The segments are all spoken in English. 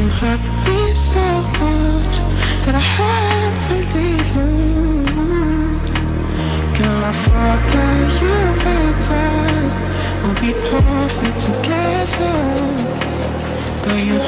you hurt me so much that I had to leave you. Girl, I forgot you better. We'll be perfect together. But you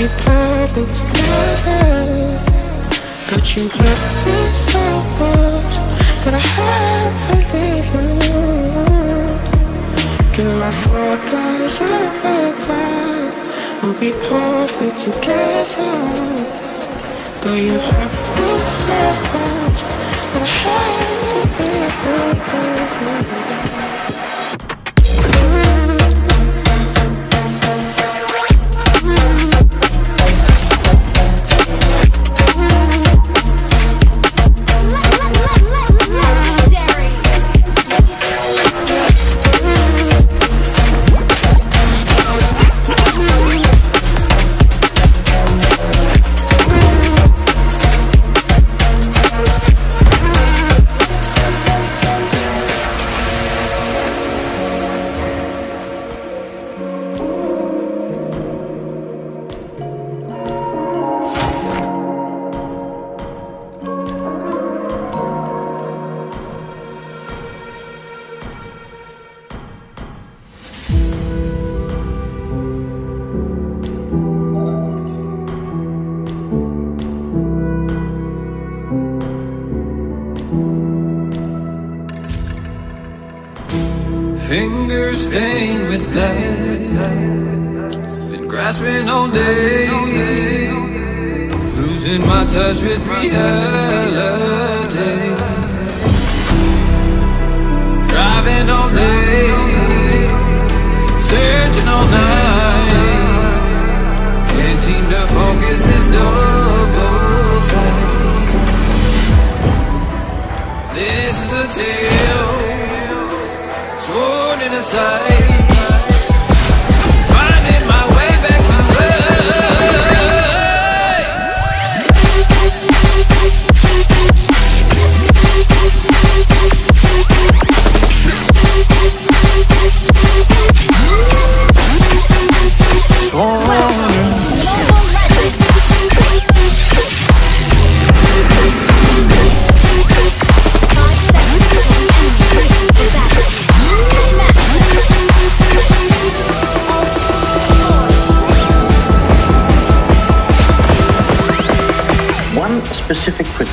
be perfect together. But you hurt me so much That I had to leave you. Girl, I forgot you had time We'll be perfect together. But you hurt me so Stained with blood. Been grasping all day. Losing my touch with reality. Driving all day. Searching all night. Can't seem to focus this double sight. This is a tale sworn in specific.